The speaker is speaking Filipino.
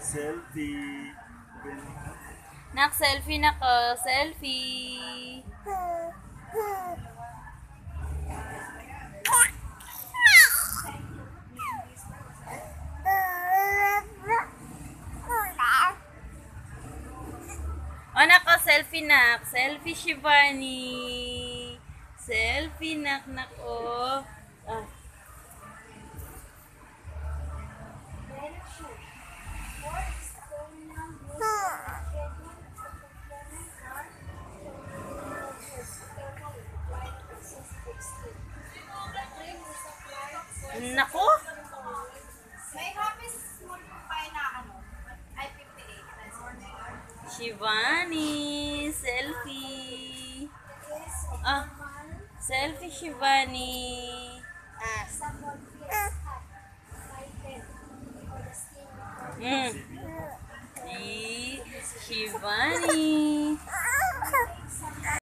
Selfie. Nak, selfie na ko. Selfie. O, nako, selfie nak. Selfie, Shivani. Selfie, nak, nako. Ah. Nako. May happy small pie na ano, ay 58. Shivani. Selfie. Ah. Selfie, Shivani. Ah. Mm. Shivani.